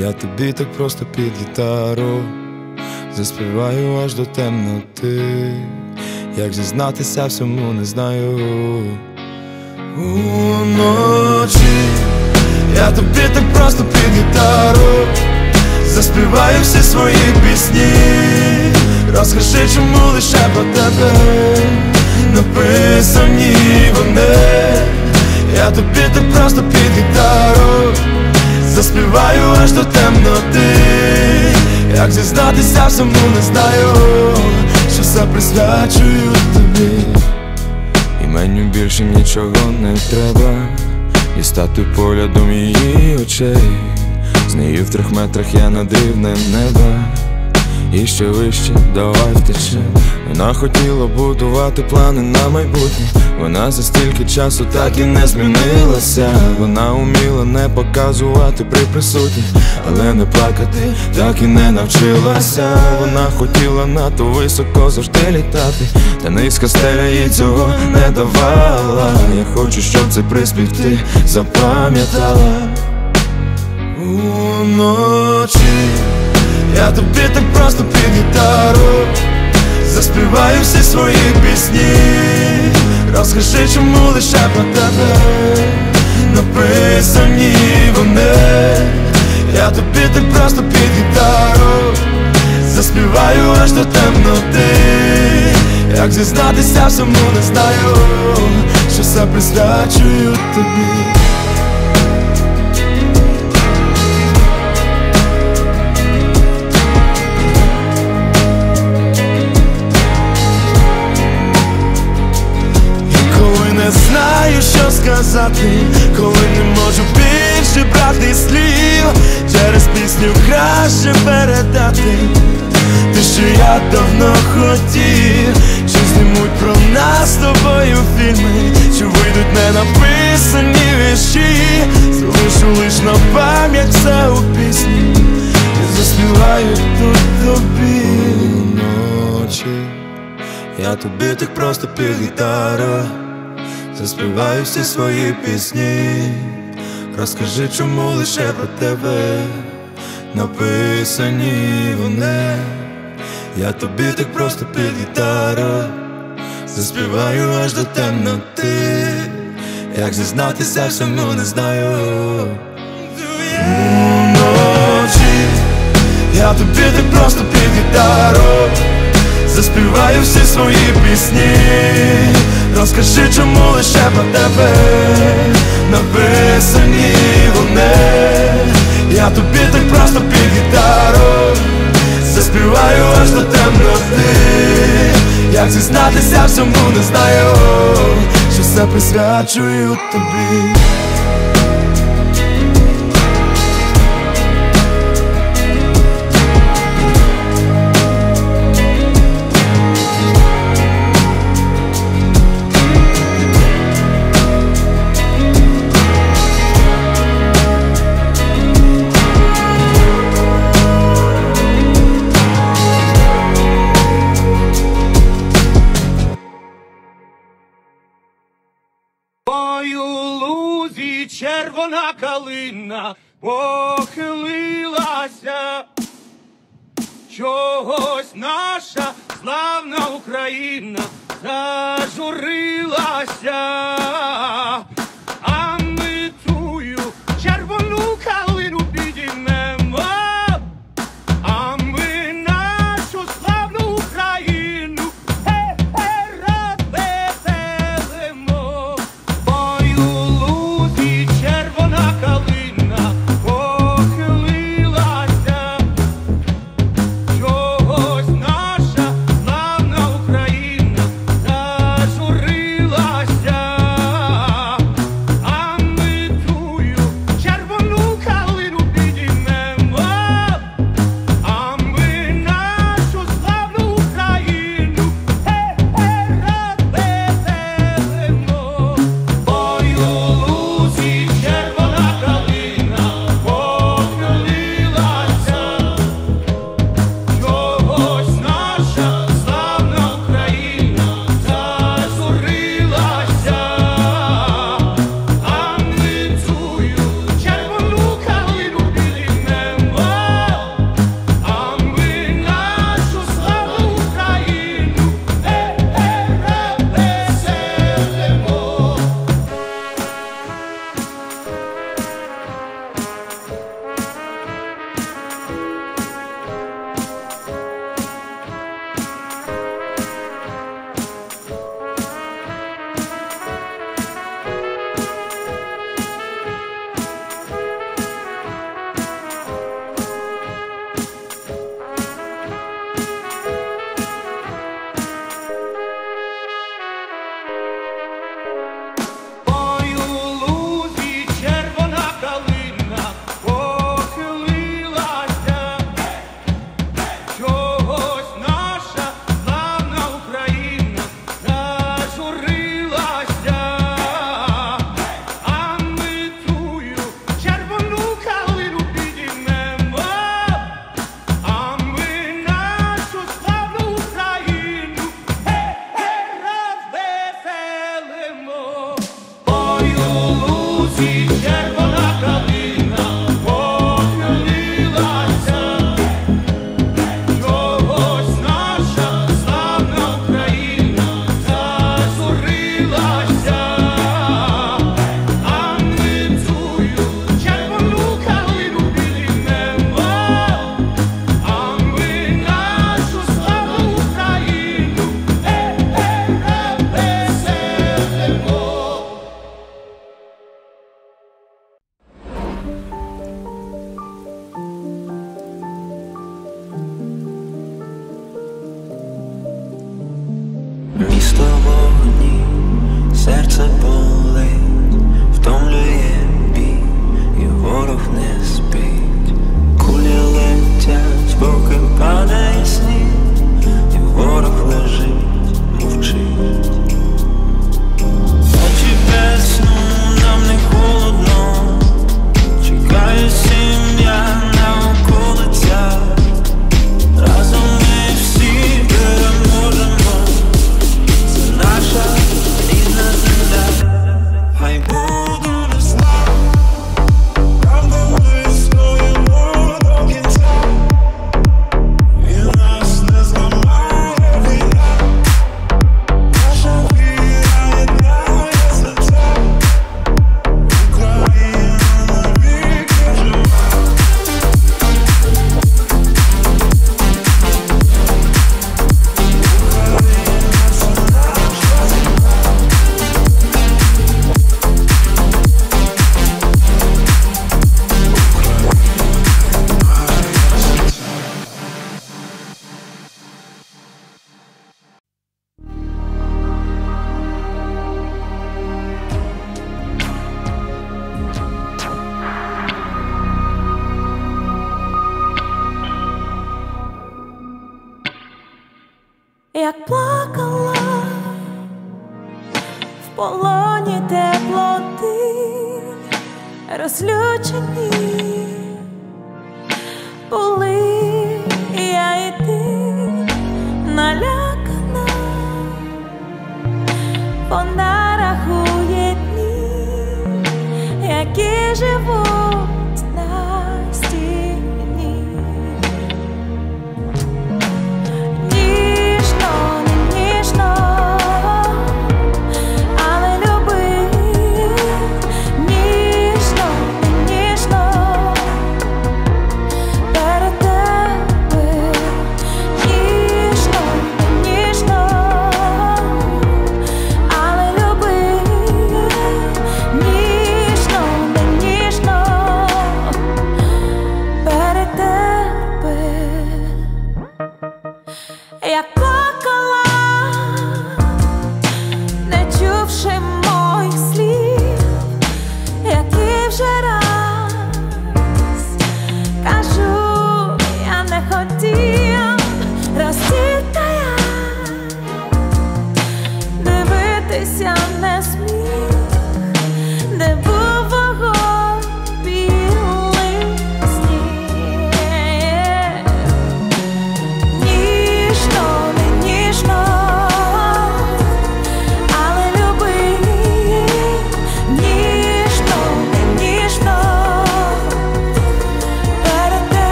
Я тобі так просто під гітару заспіваю аж до темноти. Як зізнатися всьому не знаю. Уночі я тобі так просто під гітару заспіваю всі свої пісні. Розкажи, чому лише про тебе написані вони. Я тобі так просто під гітару заспіваю аж до темноти. Як зізнатися всьому не знаю, що все присвячую тобі. І мені більше нічого не треба Дістати поглядом її очей З нею в трьох метрах я над рівнем неба І ще вище, давай втече. Вона хотіла будувати плани на майбутнє. Вона за стільки часу так і не змінилася. Вона уміла не показувати при присутніх Але не плакати так і не навчилася. Вона хотіла надто високо завжди літати Та низька стеля їй цього не давала. Я хочу, щоб цей приспів ти запам'ятала Уночі я тобі так просто під гітару Заспіваю всі свої пісні. Розкажи, чому лише про тебе Написані вони. Я тобі так просто під гітару Заспіваю аж до темноти. Як зізнатися всьому не знаю Що все присвячую тобі сказати, коли не можу більше брати слів, через пісню краще передати те, що я давно хотів, чи знімуть про нас з тобою фільми, чи вийдуть не написані вірші, залишу лиш на пам'ять все у пісні, і заспіваю тут тобі. Ночі. Я тобі так просто під гітару Заспіваю всі свої пісні. Розкажи, чому лише про тебе Написані вони. Я тобі так просто під гітару Заспіваю аж до темноти. Як зізнатися всьому не знаю. Уночі Я тобі так просто під гітару Заспіваю всі свої пісні Розкажи, чому лише про тебе? Написані вони. Я тобі так просто під гітару Заспіваю аж до темноти. Як зізнатися всьому не знаю Що все присвячую тобі червона калина похилилася, чогось наша славна Україна зажурилася,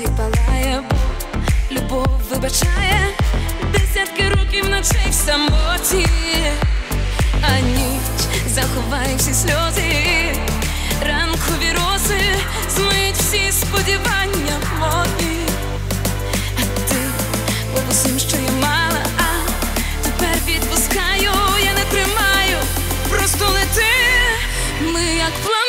серці палає, бо любов вибачає. Десятки років ночей в самоті, а ніч заховає всі сльози, ранкові рози змить всі сподівання мої. А ти був усім, що я мала, а тепер відпускаю, я не тримаю, просто лети. Ми як плани.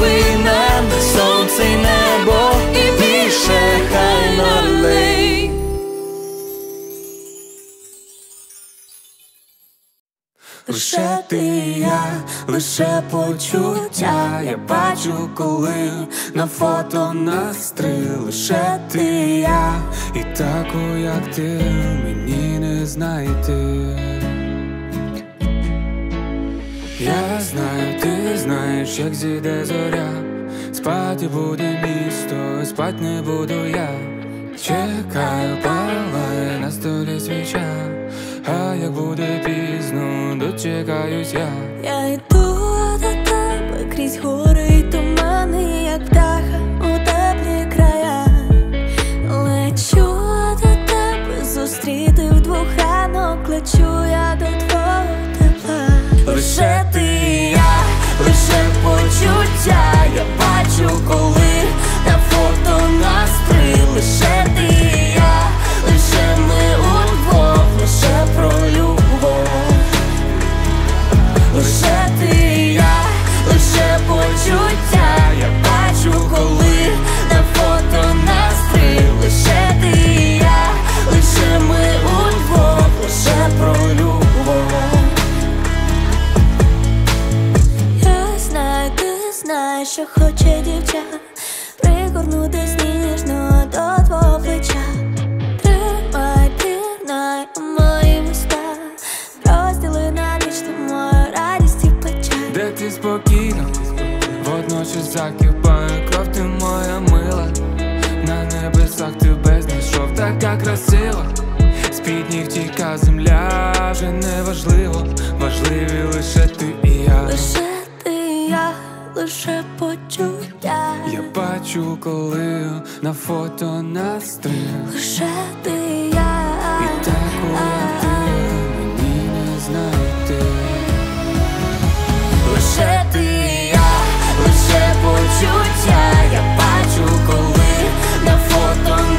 Винен сонце й небо і більше хай lay Лише ти і я, лише почуття. Я бачу, коли на фото нас три Лише ти і я, і таку, як ти, мені не знайти Я знаю, ти знаєш, як зійде зоря Спати буде місто, спать не буду я. Чекаю, палає на столі свіча А як буде пізно, дочекаюсь я. Я йду до тебе крізь гори й тумани, як птаха у теплі края. Лечу до тебе, зустріти вдвох ранок, лечу почуття, я бачу, коли на фото нас три. Лише така красива З-під ніг тіка земля, вже не важливо. Важливі лише ти і я. Лише ти і я, лише почуття. Я бачу, коли на фото нас три Лише ти і я. І таку, як ти, мені не знайти. Лише ти і я, лише почуття, я бачу, коли на фото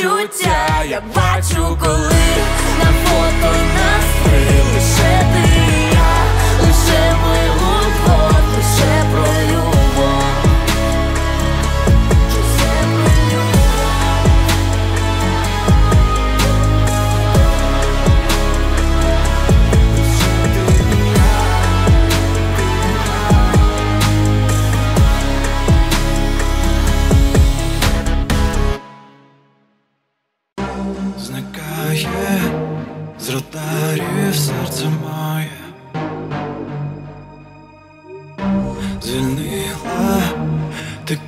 почуття я бачу, коли.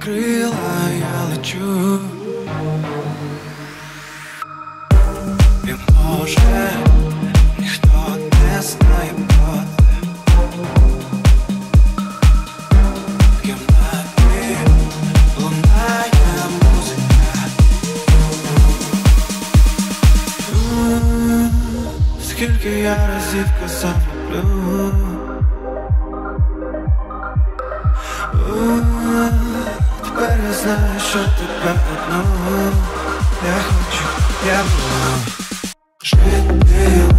крила я лечу. І може ніхто не знає про те В кімнаті лунає музика. Скільки я разів казав знаю, що тебе одного Я хочу, я буду жити.